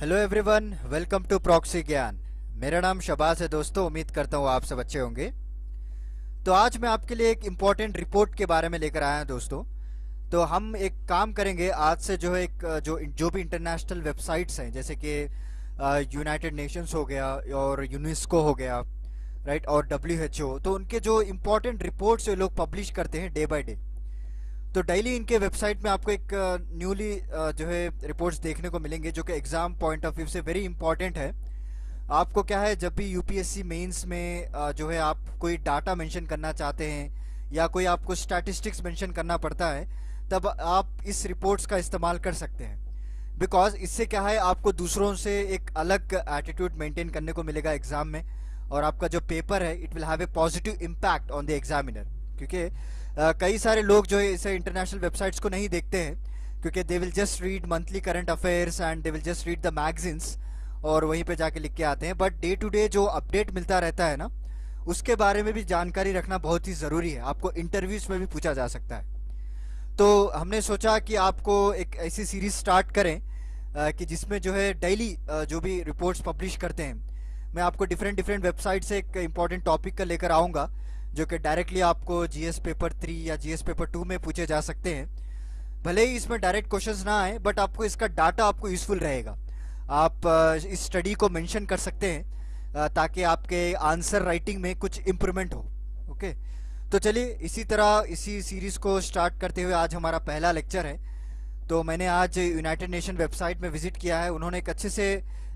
Hello everyone welcome to proxy Gyan मेरा नाम शबाज है दोस्तों, उम्मीद करता हूँ आप सब अच्छे होंगे। तो आज मैं आपके लिए एक इम्पोर्टेंट रिपोर्ट के बारे में लेकर आया हूँ दोस्तों। तो हम एक काम करेंगे, आज से जो है एक, जो जो भी इंटरनेशनल वेबसाइट्स हैं, जैसे कि यूनाइटेड नेशंस हो गया और यूनेस्को हो गया राइट और डब्ल्यूएचओ तो उनके जो इम्पोर्टेंट रिपोर्ट्स लोग पब्लिश करते हैं डे बाई डे तो डेली इनके वेबसाइट में आपको एक न्यूली जो है रिपोर्ट्स देखने को मिलेंगे, जो कि एग्ज़ाम पॉइंट ऑफ़ व्यू से वेरी इंपॉर्टेंट है। आपको क्या है, जब भी यूपीएससी मेंस में जो है, आप कोई डाटा मेंशन करना चाहते हैं, या कोई आपको स्टैटिस्टिक्स मेंशन करना पड़ता है, तब आप इस रिपोर्ट्स का इस्तेमाल कर सकते हैं। बिकॉज़ इससे क्या है, आपको दूसरों से एक अलग एटीट्यूड मेंटेन करने को मिलेगा एग्ज़ाम में, और आपका जो पेपर है it will have a positive impact on the examiner क्योंकि कई सारे लोग जो है इसे इंटरनेशनल वेबसाइट्स को नहीं देखते हैं, क्योंकि they will just read monthly current affairs and they will just read the magazines और वहीं पे जाके लिख के आते हैं। बट डे टू डे जो अपडेट मिलता रहता है ना, उसके बारे में भी जानकारी रखना बहुत ही ज़रूरी है। आपको इंटरव्यूज़ में भी पूछा जा सकता है। तो हमने सोचा कि आपको एक ऐसी सीरीज़ स्टार्ट करें कि जिसमें जो है डेली जो भी रिपोर्ट्स पब्लिश करते हैं। मैं आपको डिफरेंट डिफरेंट वेबसाइट से एक इंपॉर्टेंट टॉपिक का लेकर आऊँगा। जो कि डायरेक्टली आपको जीएस पेपर थ्री या जीएस पेपर टू में पूछे जा सकते हैं। भले ही इसमें डायरेक्ट क्वेश्चंस ना आए बट आपको इसका डाटा आपको यूजफुल रहेगा। आप इस स्टडी को मेंशन कर सकते हैं ताकि आपके आंसर राइटिंग में कुछ इम्प्रूवमेंट हो ओके तो चलिए, इसी तरह, इसी सीरीज़ को स्टार्ट करते हुए आज हमारा पहला लेक्चर है। तो मैंने आज यूनाइटेड नेशन वेबसाइट में विज़िट किया है। उन्होंने एक अच्छे से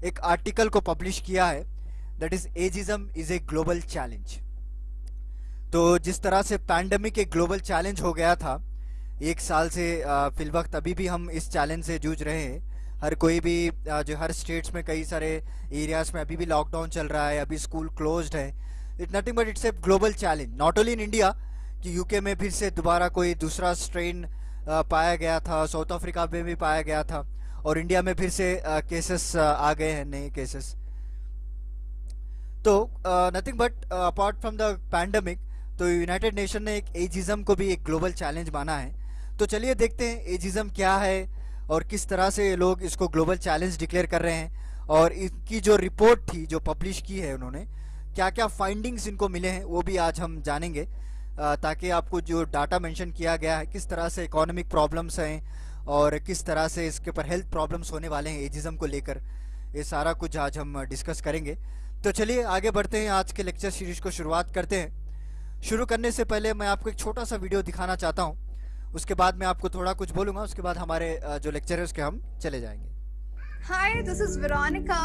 एक आर्टिकल को पब्लिश किया है। That is ageism is a global challenge तो जिस तरह से पैंडमिक एक ग्लोबल चैलेंज हो गया था, एक साल से फिल वक्त अभी भी हम इस चैलेंज से जूझ रहे हैं। हर कोई भी जो हर स्टेट्स में कई सारे एरियाज़ में अभी भी लॉकडाउन चल रहा है, अभी स्कूल क्लोज्ड है। It nothing but it's a global challenge not only in India कि यूके में फिर से दोबारा कोई दूसरा स्ट्रेन पाया गया था साउथ अफ्रीका में भी पाया गया था, और इंडिया में फिर से केसेस आ गए हैं, नए केसेस तो nothing but apart from the pandemic तो यूनाइटेड नेशन ने एक एजिज्म को भी एक ग्लोबल चैलेंज माना है। तो चलिए देखते हैं एजिज्म क्या है और किस तरह से ये लोग इसको ग्लोबल चैलेंज डिक्लेयर कर रहे हैं और इनकी जो रिपोर्ट थी, जो पब्लिश की है उन्होंने क्या क्या फाइंडिंग्स इनको मिले हैं, वो भी आज हम जानेंगे। ताकि आपको जो डाटा मेंशन किया गया है, किस तरह से इकोनॉमिक प्रॉब्लम्स हैं और किस तरह से इसके ऊपर हेल्थ प्रॉब्लम्स होने वाले हैं एजिज्म को लेकर, ये सारा कुछ आज हम डिस्कस करेंगे। तो चलिए आगे बढ़ते हैं, आज के लेक्चर सीरीज़ को शुरुआत करते हैं। शुरू करने से पहले मैं आपको एक छोटा सा वीडियो दिखाना चाहता हूँ। उसके बाद मैं आपको थोड़ा कुछ बोलूँगा, उसके बाद हमारे जो लेक्चर है उसके हम चले जाएँगे। हाय दिस इज़ वेरोनिका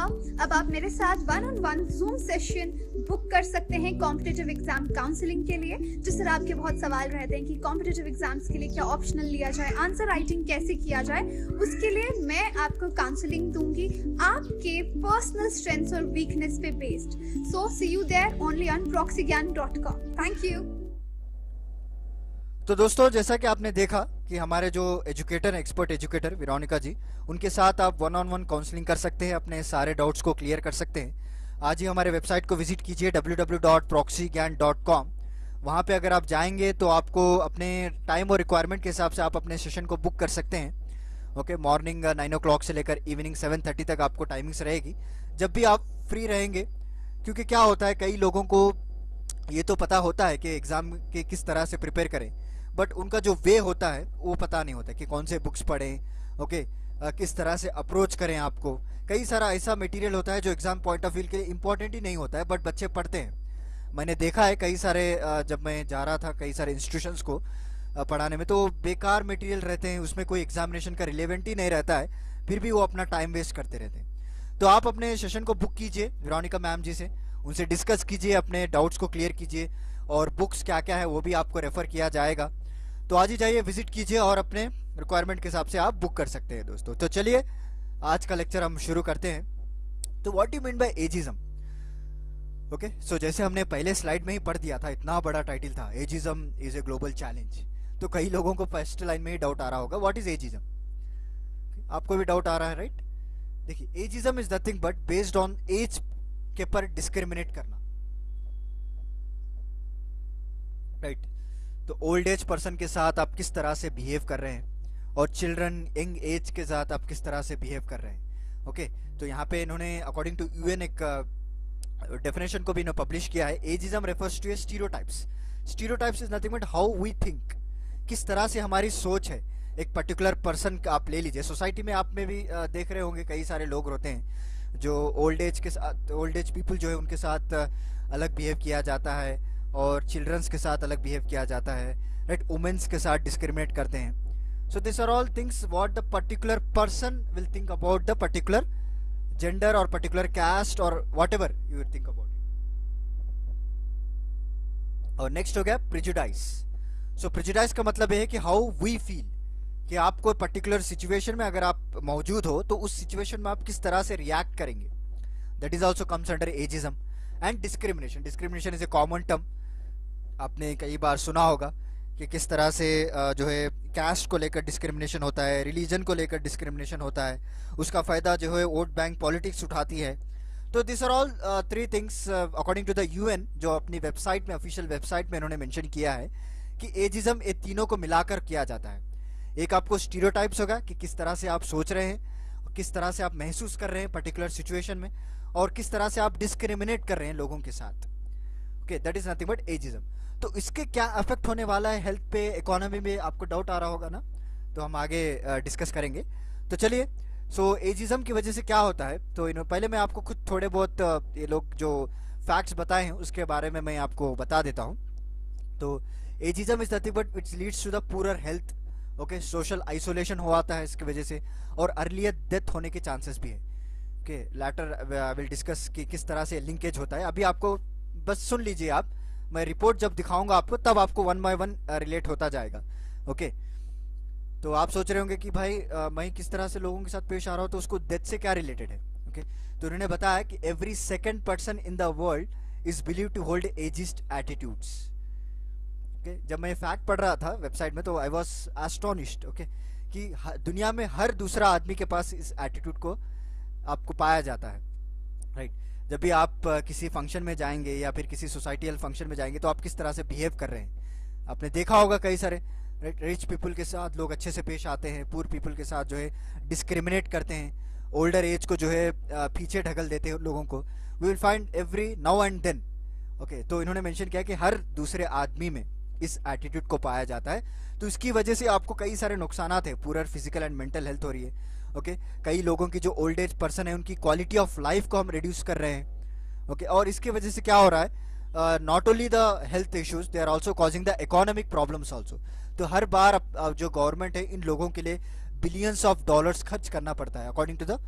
अब आप मेरे साथ one on one zoom session book कर सकते हैं कॉम्पिटेटिव एग्ज़ाम काउंसलिंग के लिए जिस तरह आपके बहुत सवाल रहते हैं कि कॉम्पिटेटिव एग्ज़ाम्स के लिए क्या ऑप्शनल लिया जाए आंसर राइटिंग कैसे किया जाए, उसके लिए मैं आपको काउंसलिंग दूँगी आपके पर्सनल स्ट्रेंथ्स और वीकनेस पे based so see you there only on प्रॉक्सीज्ञान dot com thank you तो दोस्तों, जैसा कि आपने देखा कि हमारे जो educator expert educator Veronica ji, उनके साथ आप वन ऑन वन काउंसलिंग कर सकते हैं, अपने सारे डाउट्स को क्लियर कर सकते हैं। आज ही हमारे वेबसाइट को विज़िट कीजिए www.proxygan.com वहाँ पे अगर आप जाएँगे तो आपको अपने टाइम और रिक्वायरमेंट के हिसाब से आप अपने सेशन को बुक कर सकते हैं। ओके मॉर्निंग नाइन ओ से लेकर इवनिंग सेवन थर्टी तक आपको टाइमिंग्स रहेगी। जब भी आप फ्री रहेंगे, क्योंकि क्या होता है, कई लोगों को ये तो पता होता है कि एग्ज़ाम के किस तरह से प्रिपेयर करें बट उनका जो वे होता है, वो पता नहीं होता कि कौन से बुक्स पढ़ें ओके किस तरह से अप्रोच करें आपको। कई सारा ऐसा मटेरियल होता है जो एग्ज़ाम पॉइंट ऑफ़ व्यू के लिए इंपॉर्टेंट ही नहीं होता है बट बच्चे पढ़ते हैं। मैंने देखा है कई सारे जब मैं जा रहा था कई सारे इंस्टीट्यूशंस को पढ़ाने में तो बेकार मटेरियल रहते हैं, उसमें कोई एग्जामिनेशन का रिलेवेंट ही नहीं रहता है, फिर भी वो अपना टाइम वेस्ट करते रहते हैं। तो आप अपने सेशन को बुक कीजिए विरोनिका मैम जी से। उनसे डिस्कस कीजिए, अपने डाउट्स को क्लियर कीजिए और बुक्स क्या क्या है वो भी आपको रेफर किया जाएगा। तो आज ही जाइए विज़िट कीजिए और अपने रिक्वायरमेंट के हिसाब से आप बुक कर सकते हैं दोस्तों। तो चलिए, आज का लेक्चर हम शुरू करते हैं। तो what you mean by ageism okay so जैसे हमने पहले स्लाइड में ही पढ़ दिया था, इतना बड़ा टाइटल था ageism is a global challenge तो कई लोगों को फ़र्स्ट लाइन में ही डाउट आ रहा होगा व्हाट इज़ एजिज्म आपको भी डाउट आ रहा है राइट देखिए ageism is nothing but based on age के पर डिस्क्रिमिनेट करना। Right right. तो ओल्ड एज पर्सन के साथ आप किस तरह से बिहेव कर रहे हैं? और चिल्ड्रन यंग एज के साथ आप किस तरह से बिहेव कर रहे हैं? Okay okay. तो यहाँ पे इन्होंने अकॉर्डिंग टू यूएन एक डेफिनेशन को भी इन्होंने पब्लिश किया है। Ageism refers to stereotypes stereotypes is nothing but how we think किस तरह से हमारी सोच है? एक पर्टिकुलर पर्सन का आप ले लीजिए। सोसाइटी में आप में भी देख रहे होंगे, कई सारे लोग होते हैं। जो ओल्ड एज के साथ ओल्ड एज पीपल जो है, उनके साथ अलग बिहेव किया जाता है और चिल्ड्रंस के साथ अलग बिहेव किया जाता है राइट वुमेन्स के साथ डिस्क्रिमिनेट करते हैं। So this are all things what the particular person will think about the particular gender और पर्टिकुलर कास्ट और whatever you think about it और नेक्स्ट हो गया प्रिजुडाइस सो प्रिजुडाइस का मतलब है कि हाउ वी फील कि आप कोई पर्टिकुलर सिचुएशन में अगर आप मौजूद हो तो उस सिचुएशन में आप किस तरह से रिएक्ट करेंगे? That is also comes under ageism and discrimination discrimination is a common term आपने कई बार सुना होगा कि किस तरह से जो है कास्ट को लेकर डिस्क्रिमिनेशन होता है रिलीजन को लेकर डिस्क्रिमिनेशन होता है, उसका फ़ायदा जो है वोट बैंक पॉलिटिक्स उठाती है। तो this are all three things according to the UN जो अपनी वेबसाइट में ऑफिशियल वेबसाइट में इन्होंने मेंशन किया है कि एजिज्म ये तीनों को मिलाकर किया जाता है। एक आपको स्टीरियोटाइप्स होगा कि किस तरह से आप सोच रहे हैं किस तरह से आप महसूस कर रहे हैं पर्टिकुलर सिचुएशन में और किस तरह से आप डिस्क्रिमिनेट कर रहे हैं लोगों के साथ। Okay that is nothing but ageism तो इसके क्या अफेक्ट होने वाला है हेल्थ पे इकोनॉमी में? आपको डाउट आ रहा होगा ना? तो हम आगे डिस्कस करेंगे। तो चलिए सो एजिज्म की वजह से क्या होता है? तो इन पहले मैं आपको खुद थोड़े बहुत ये लोग जो फैक्ट्स बताए हैं, उसके बारे में मैं आपको बता देता हूँ। तो ageism is nothing but it's leads to the poorer health okay social isolation हो आता है इसकी वजह से और अर्लियर डेथ होने के चांसेस भी है। ओके लैटर विल डिस्कस कि किस तरह से लिंकेज होता है। अभी आपको बस सुन लीजिए आप मैं रिपोर्ट जब दिखाऊँगा आपको तब आपको वन बाय वन रिलेट होता जाएगा। ओके तो आप सोच रहे होंगे कि भाई आ, मैं किस तरह से लोगों के साथ पेश आ रहा हूँ तो उसको डेथ से क्या रिलेटेड है? ओके तो उन्होंने बताया कि every second person in the world is believe to hold ageist attitudes okay? जब मैं फैक्ट पढ़ रहा था वेबसाइट में तो आई वॉज़ एस्टोनिश्ड ओके? कि दुनिया में हर दूसरा आदमी के पास इस एटीट्यूड को आपको पाया जाता है राइट right? जब भी आप किसी फ़ंक्शन में जाएँगे या फिर किसी सोसाइटियल फ़ंक्शन में जाएँगे तो आप किस तरह से बिहेव कर रहे हैं? आपने देखा होगा कई सारे रिच पीपल के साथ लोग अच्छे से पेश आते हैं पुअर पीपल के साथ जो है डिस्क्रिमिनेट करते हैं ओल्डर एज को जो है पीछे ढकल देते हैं लोगों को। We will find every now and then okay? तो इन्होंने मेंशन किया कि हर दूसरे आदमी में इस एटीट्यूड को पाया जाता है। तो इसकी वजह से आपको कई सारे नुकसान है पूरा फ़िज़िकल एंड मेंटल हेल्थ हो रही है ओके okay? कई लोगों की जो ओल्ड एज पर्सन है उनकी क्वालिटी ऑफ़ लाइफ को हम रिड्यूस कर रहे हैं ओके okay? और इसकी वजह से क्या हो रहा है? Not only the health issues they are also causing the economic problems also तो हर बार uh, जो गवर्नमेंट है इन लोगों के लिए बिलियंस ऑफ़ डॉलर्स खर्च करना पड़ता है according to the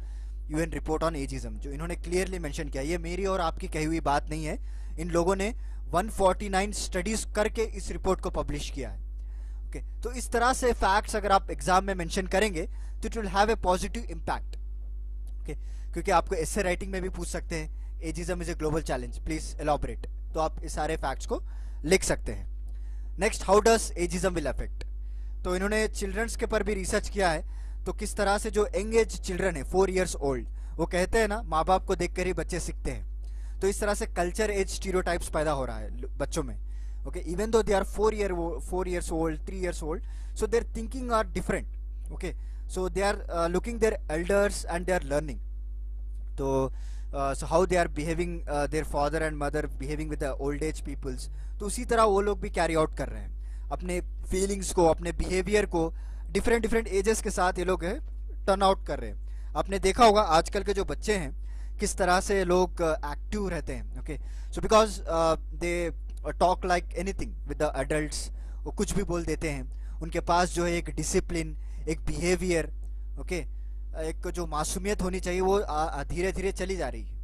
UN report on ageism जो इन्होंने क्लियरली मेंशन किया ये मेरी और आपकी कही हुई बात नहीं है। इन लोगों ने 149 स्टडीज़ करके इस रिपोर्ट को पब्लिश किया है। ओके okay, तो इस तरह से फैक्ट्स अगर आप एग्ज़ाम में मेंशन करेंगे तो it will have a positive impact okay क्योंकि आपको ऐसे राइटिंग में भी पूछ सकते हैं। Ageism is a global challenge please elaborate तो आप इस सारे फैक्ट्स को लिख सकते हैं। Next how does ageism will affect तो इन्होंने चिल्ड्रंस के पर भी रिसर्च किया है। तो किस तरह से जो यंग एज चिल्ड्रन है फोर ईयर्स ओल्ड वो कहते हैं ना माँ बाप को देखकर ही बच्चे सीखते हैं। तो इस तरह से कल्चर एज स्टीरियोटाइप्स पैदा हो रहा है बच्चों में। Okay even though they are four year four years old three years old so their thinking are different okay so their elders and they are learning. So uh, so how they are behaving uh, their father and mother behaving with the old age peoples तो उसी तरह वो लोग भी carry out कर रहे हैं। अपने फीलिंग्स को अपने बिहेवियर को डिफरेंट डिफरेंट एजेस के साथ ये लोग टर्न आउट कर रहे हैं। आपने देखा होगा आजकल के जो बच्चे हैं किस तरह से लोग एक्टिव uh, रहते हैं okay so because they talk like anything with the adults वो कुछ भी बोल देते हैं उनके पास जो है एक डिसिप्लिन एक बिहेवियर ओके एक जो मासूमियत होनी चाहिए वो धीरे धीरे चली जा रही है।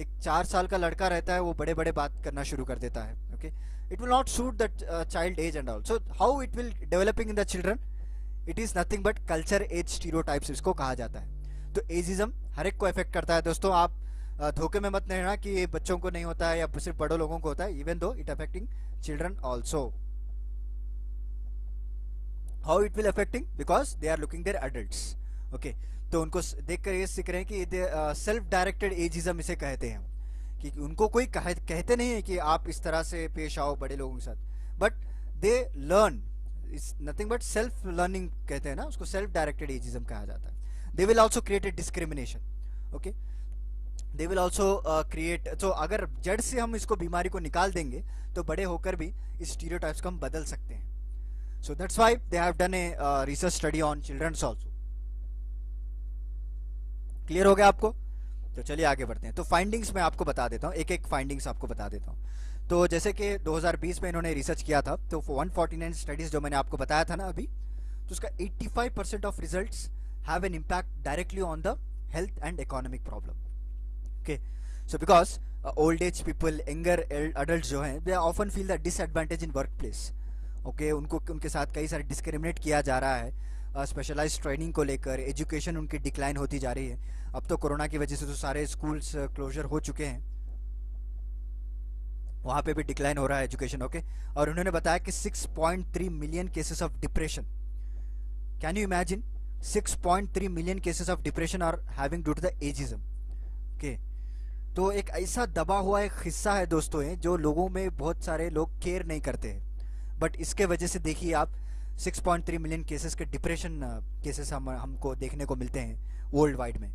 एक चार साल का लड़का रहता है वो बड़े बड़े बात करना शुरू कर देता है okay it will not suit the child age and all so how it will developing in the children it is nothing but culture age stereo इसको कहा जाता है। तो एजिज्म हर एक को इफ़ेक्ट करता है। दोस्तों आप धोखे में मत रहना कि बच्चों को नहीं होता है या सिर्फ़ बड़ों लोगों को होता है। Even though it affecting children also how it will affecting because they are looking their adult okay तो उनको देख कर ये सीख रहे हैं कि सेल्फ डायरेक्टेड एजिज्म इसे कहते हैं। कि उनको कोई कह, कहते नहीं है कि आप इस तरह से पेश आओ बड़े लोगों के साथ। But they learn is nothing but self learning कहते हैं ना उसको सेल्फ डायरेक्टेड एजिज्म कहा जाता है। They will also create a discrimination okay they will also create तो अगर जड़ से हम इसको बीमारी को निकाल देंगे तो बड़े होकर भी इस स्टीरियोटाइप्स को हम बदल सकते हैं। So that's why they have done a research study on childrens also clear हो गया आपको? तो चलिए आगे बढ़ते हैं। तो फाइंडिंग्स मैं आपको बता देता हूँ एक एक फाइंडिंग्स आपको बता देता हूँ। तो जैसे कि 2020 में इन्होंने रिसर्च किया था तो 149 स्टडीज़ जो मैंने आपको बताया था ना अभी तो उसका 85 percent of results have an impact directly on the health and economic problem okay so because old age people younger adult जो हैं they often feel the disadvantage in work place okay उनको, उनके साथ कई सारे डिस्क्रिमिनेट किया जा रहा है स्पेशलाइज ट्रेनिंग को लेकर एजुकेशन उनकी डिक्लाइन होती जा रही है। अब तो कोरोना की वजह से तो सारे स्कूल्स क्लोजर हो चुके हैं। वहाँ पे भी डिक्लाइन हो रहा है एजुकेशन ओके और उन्होंने बताया कि 6.3 million cases of depression can you imagine 6.3 million cases of depression are having due to the ageism okay तो एक ऐसा दबा हुआ एक हिस्सा है दोस्तों है जो लोगों में बहुत सारे लोग केयर नहीं करते हैं। बट इसके वजह से देखिए आप 6.3 मिलियन केसेस के डिप्रेशन केसेस हम, हमको देखने को मिलते हैं वर्ल्ड वाइड में।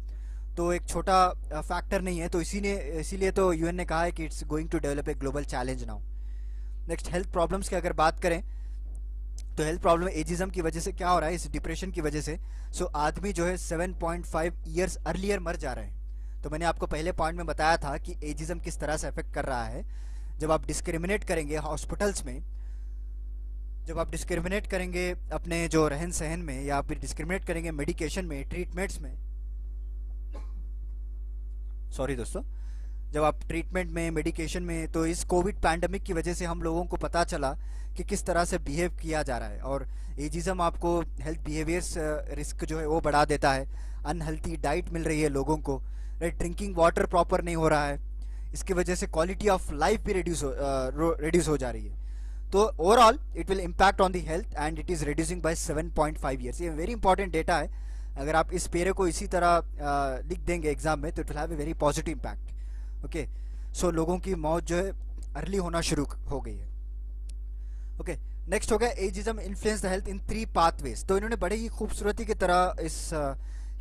तो एक छोटा फैक्टर नहीं है तो इसी ने, इसीलिए तो यूएन ने कहा है कि it's going to develop a global challenge now next health problems की अगर बात करें तो हेल्थ प्रॉब्लम एजिज्म की वजह से क्या हो रहा है? इस डिप्रेशन की वजह से। सो so, आदमी जो है 7.5 इयर्स अर्लियर मर जा रहे हैं। तो मैंने आपको पहले पॉइंट में बताया था कि एजिज्म किस तरह से अफेक्ट कर रहा है। जब आप डिस्क्रिमिनेट करेंगे हॉस्पिटल्स में जब आप डिस्क्रिमिनेट करेंगे अपने जो रहन सहन में या फिर डिस्क्रिमिनेट करेंगे मेडिकेशन में ट्रीटमेंट्स में। सॉरी दोस्तों। जब आप ट्रीटमेंट में मेडिकेशन में तो इस कोविड पैंडमिक की वजह से हम लोगों को पता चला कि किस तरह से बिहेव किया जा रहा है। और एजिज्म आपको हेल्थ बिहेवियर्स रिस्क जो है वो बढ़ा देता है। अनहेल्थी डाइट मिल रही है लोगों को। राइट ड्रिंकिंग वाटर प्रॉपर नहीं हो रहा है। इसकी वजह से क्वालिटी ऑफ़ लाइफ भी रिड्यूस हो रिड्यूस हो जा रही है। तो overall it will impact on the health and it is reducing by 7.5 years ये वेरी इंपॉर्टेंट डेटा है। अगर आप इस पेरे को इसी तरह लिख देंगे एग्ज़ाम में तो it will have a very positive impact okay so लोगों की मौत जो है अर्ली होना शुरू हो गई है। ओके नेक्स्ट हो गया ageism influence the health in three pathways तो इन्होंने बड़े ही खूबसूरती की तरह इस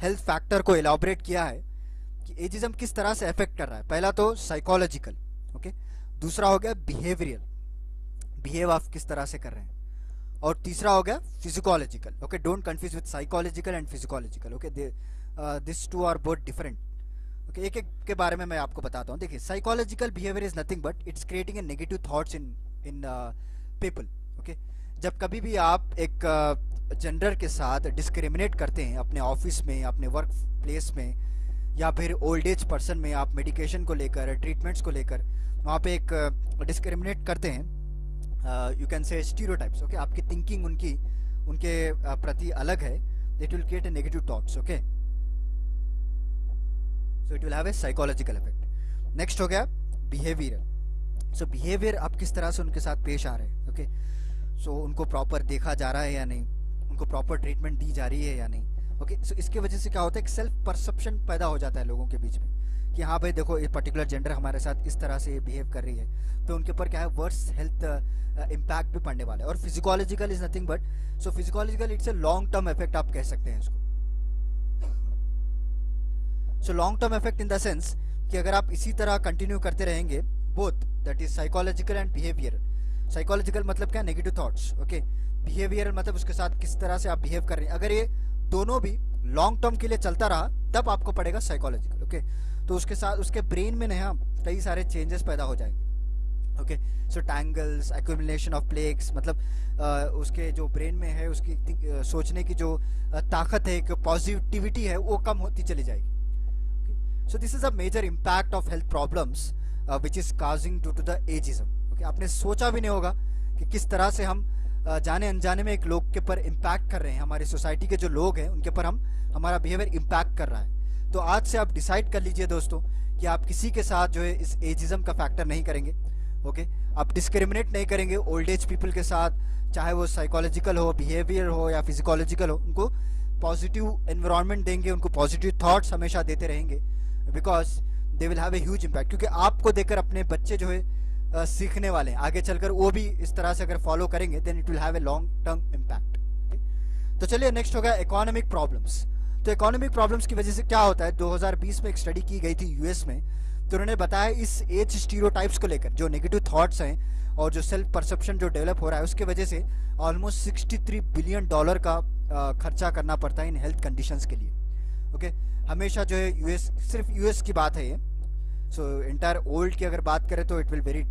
हेल्थ फैक्टर को एलाबरेट किया है कि एजिज्म किस तरह से अफेक्ट कर रहा है। पहला तो साइकोलॉजिकल ओके दूसरा हो गया बिहेवियरल बिहेव आप किस तरह से कर रहे हैं। और तीसरा हो गया physiological okay don't confuse with psychological and physiological okay this two are both different okay एक एक के बारे में मैं आपको बताता हूँ। देखिए psychological behaviour is nothing but it's creating a negative thoughts in in people okay जब कभी भी आप एक जेंडर uh, के साथ डिस्क्रिमिनेट करते हैं अपने ऑफ़िस में अपने वर्क प्लेस में या फिर ओल्ड एज पर्सन में आप मेडिकेशन को लेकर ट्रीटमेंट्स को लेकर वहाँ पे एक डिस्क्रिमिनेट uh, करते हैं you can say stereotypes okay आपकी थिंकिंग उनकी उनके uh, प्रति अलग है it will create a negative thoughts okay so it will have a psychological effect next हो गया बिहेवियर सो बिहेवियर आप किस तरह से उनके साथ पेश आ रहे हैं ओके सो उनको प्रॉपर देखा जा रहा है या नहीं? उनको प्रॉपर ट्रीटमेंट दी जा रही है या नहीं? ओके सो इसकी वजह से क्या होता है? एक सेल्फ परसेप्शन पैदा हो जाता है लोगों के बीच में कि हाँ भाई देखो, ये पर्टिकुलर जेंडर हमारे साथ इस तरह से बिहेव कर रही है। तो उनके ऊपर क्या है? वर्स हेल्थ इम्पैक्ट भी पड़ने वाला है। और physiological is nothing but so physiological it's a long term effect आप कह सकते हैं इसको। So long term effect in the sense कि अगर आप इसी तरह कंटिन्यू करते रहेंगे both that is psychological and behaviour psychological मतलब क्या? नेगेटिव थॉट्स ओके बिहेवियर मतलब उसके साथ किस तरह से आप बिहेव कर रहे हैं। अगर ये दोनों भी लॉन्ग टर्म के लिए चलता रहा तब आपको पड़ेगा साइकोलॉजिकल ओके तो उसके साथ उसके ब्रेन में नया कई सारे चेंजेस पैदा हो जाएँगे okay so tangles accumulation of plaques मतलब आ, उसके जो ब्रेन में है उसकी सोचने की जो ताकत है पॉजिटिविटी है वो कम होती चली जाएगी। So this is a major impact of health problems which is causing to to the ageism okay आपने सोचा भी नहीं होगा कि किस तरह से हम uh, जाने अनजाने में एक लोग के ऊपर इम्पैक्ट कर रहे हैं। हमारी सोसाइटी के जो लोग हैं उनके ऊपर हम हमारा बिहेवियर इम्पैक्ट कर रहा है। तो आज से आप डिसाइड कर लीजिए दोस्तों कि आप किसी के साथ जो है इस एजिज्म का फैक्टर नहीं करेंगे। ओके आप डिस्क्रिमिनेट नहीं करेंगे। ओल्ड एज पीपल के साथ चाहे वो साइकोलॉजिकल हो बिहेवियर हो या फिजिकोलॉजिकल हो उनको पॉजिटिव एनवायरनमेंट देंगे उनको पॉजिटिव थॉट्स हमेशा देते रहेंगे। Because they will have a huge impact क्योंकि आपको देखकर अपने बच्चे जो है आ, सीखने वाले हैं। आगे चलकर वो भी इस तरह से अगर फॉलो करेंगे then it will have a long term impact तो चलिए नेक्स्ट होगा इकोनॉमिक प्रॉब्लम्स तो इकोनॉमिक प्रॉब्लम्स की वजह से क्या होता है? 2020 में एक स्टडी की गई थी यूएस में। तो उन्होंने बताया इस एज स्टीरियोटाइप्स को लेकर जो नेगेटिव थॉट्स हैं और जो सेल्फ परसेप्शन जो डेवलप हो रहा है उसके वजह से ऑलमोस्ट 63 बिलियन डॉलर का खर्चा करना पड़ता है इन हेल्थ कंडीशंस के लिए। ओके हमेशा जो है यूएस सिर्फ़ यूएस की बात है ये। सो इंटायर ओल्ड की अगर बात करें तो it will very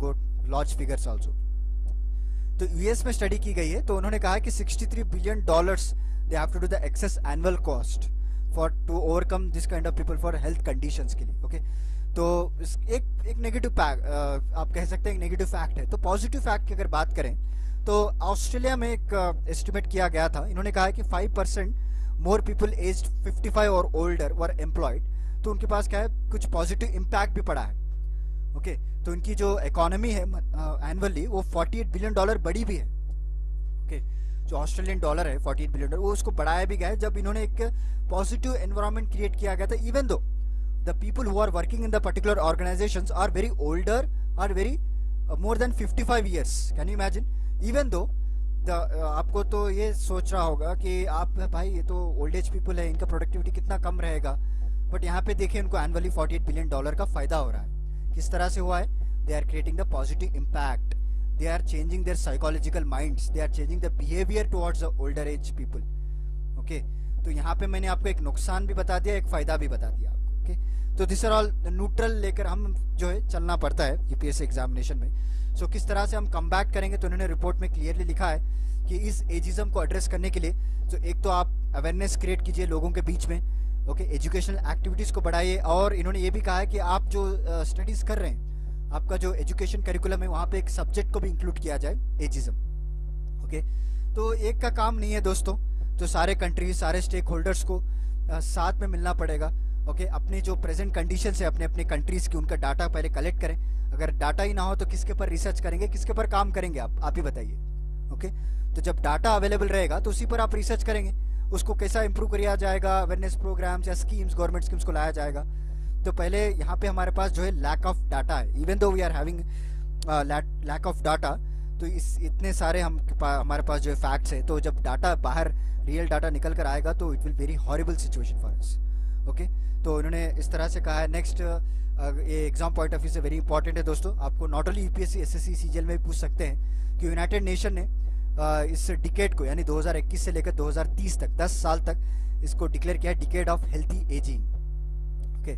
good large figures also तो यूएस में स्टडी की गई है तो उन्होंने कहा कि 63 billion dollars they have to do the excess annual cost for to overcome this kind of people for health conditions के लिए ओके तो एक एक नेगेटिव आप कह सकते हैं एक नेगेटिव फैक्ट है। तो पॉजिटिव फैक्ट की अगर बात करें तो ऑस्ट्रेलिया में एक एस्टिमेट किया गया था। इन्होंने कहा है कि five percent more people age 55 और ओल्डर वर एम्प्लॉयड तो उनके पास क्या है? कुछ पॉजिटिव इम्पैक्ट भी पड़ा है। ओके okay, तो इनकी जो इकोनॉमी है एनुअली वो 48 बिलियन डॉलर बड़ी भी है। ओके okay, जो ऑस्ट्रेलियन डॉलर है 48 बिलियन डॉलर वो उसको बढ़ाया भी गया है। जब इन्होंने एक पॉजिटिव एनवायरमेंट क्रिएट किया गया था even though the people who are working in the particular organisation are very older are very more than 55 years can you imagine even though आपको तो ये सोच रहा होगा कि आप, भाई, ये तो ओल्ड एज पीपल है, इनका प्रोडक्टिविटी कितना कम रहेगा। बट यहाँ पे देखिए उनको एनुअली 48 बिलियन डॉलर का फ़ायदा हो रहा है। किस तरह से हुआ है? They are creating the positive impact they are changing their psychological minds they are changing the behaviour towards the older age people okay तो यहाँ पे मैंने आपको एक नुकसान भी बता दिया, एक फ़ायदा भी बता दिया आपको। Okay okay? तो दिस आर ऑल न्यूट्रल लेकर हम जो है, चलना पड़ता है यूपीएससी एग्जामिनेशन में। सो किस तरह से हम कम करेंगे तो उन्होंने रिपोर्ट में क्लियरली लिखा है कि इस एजिज्म को एड्रेस करने के लिए तो एक तो आप अवेयरनेस क्रिएट कीजिए लोगों के बीच में ओके एजुकेशनल एक्टिविटीज़ को बढ़ाइए और इन्होंने ये भी कहा है कि आप जो स्टडीज़ uh, कर रहे हैं आपका जो एजुकेशन करिकुलम है वहाँ पे एक सब्जेक्ट को भी इंक्लूड किया जाए एजिज्म ओके तो एक का काम नहीं है दोस्तों तो सारे कंट्रीज़ सारे स्टेक होल्डर्स को आ, साथ में मिलना पड़ेगा। ओके अपने जो प्रेजेंट कंडीशन है, अपने अपने कंट्रीज़ की, उनका डाटा पहले कलेक्ट करें। अगर डाटा ही ना हो तो किसके पर रिसर्च करेंगे, किसके पर काम करेंगे आप? आप ही बताइए। ओके तो जब डाटा अवेलेबल रहेगा तो उसी पर आप रिसर्च करेंगे। उसको कैसा इंप्रूव किया जाएगा अवेयरनेस प्रोग्राम्स या स्कीम्स गवर्नमेंट स्कीम्स को लाया जाएगा। तो पहले यहाँ पे हमारे पास जो है लैक ऑफ़ डाटा है। Even though we are having lack of data तो इस, इतने सारे हम हमारे पास जो है फैक्ट्स है तो जब डाटा बाहर रियल डाटा निकल कर आएगा तो it will very horrible situation for us okay? तो उन्होंने इस तरह से कहा है। नेक्स्ट ये एग्ज़ाम पॉइंट ऑफ़ व्यू से वेरी इंपॉर्टेंट है दोस्तों। आपको not only UPSC SSC CGL में भी पूछ सकते हैं कि यूनाइटेड नेशन ने इस डिकेट को, यानी 2021 से लेकर 2030 तक 10 साल तक इसको डिक्लेयर किया है decade of healthy ageing okay?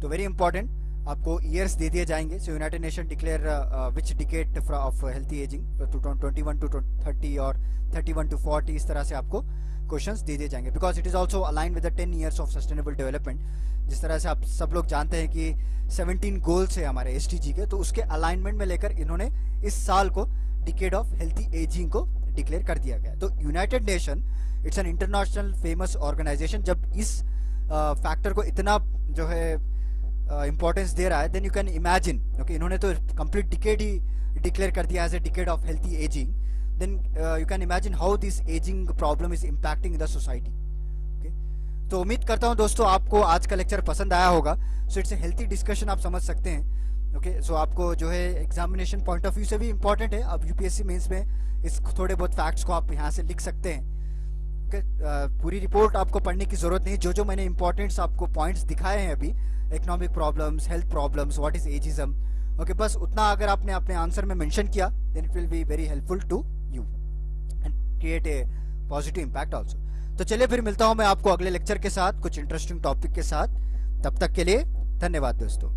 तो वेरी इंपॉर्टेंट आपको ईयर्स दे दिए जाएँगे। So United Nation declare which decade of healthy ageing twenty one to thirty और थर्टी वन टू फोर्टी इस तरह से आपको क्वेश्चंस दे दिए जाएँगे। Because it is also align with the ten years of sustainable development जिस तरह से आप सब लोग जानते हैं कि 17 गोल्स है हमारे एस के तो उसके अलाइनमेंट में लेकर इन्होंने इस साल को डिकेड ऑफ़ हेल्थी एजिंग को डिक्लेयर कर दिया गया तो United Nation it's an international famous organisation जब इस फैक्टर uh, को इतना जो है इंपॉर्टेंस uh, दे रहा है then you can imagine okay इन्होंने तो कंप्लीट डिकेड ही डिक्लेयर कर दिया as a decade of healthy ageing then you can imagine how this ageing problem is impacting the society तो उम्मीद करता हूँ दोस्तों आपको आज का लेक्चर पसंद आया होगा। So it's a healthy discussion आप समझ सकते हैं। ओके okay, सो so आपको जो है एग्जामिनेशन पॉइंट ऑफ़ व्यू से भी इंपॉर्टेंट है। अब यूपीएससी मेंस में इस थोड़े बहुत फैक्ट्स को आप यहाँ से लिख सकते हैं। Okay, uh, पूरी रिपोर्ट आपको पढ़ने की ज़रूरत नहीं। जो जो मैंने इंपॉर्टेंट्स आपको पॉइंट्स दिखाए हैं अभी economic problems health problems what is ageism okay बस उतना अगर आपने अपने आंसर में मेंशन किया then it will be very helpful to create a positive impact also तो चलिए फिर मिलता हूँ मैं आपको अगले लेक्चर के साथ, कुछ इंटरेस्टिंग टॉपिक के साथ। तब तक के लिए धन्यवाद दोस्तों।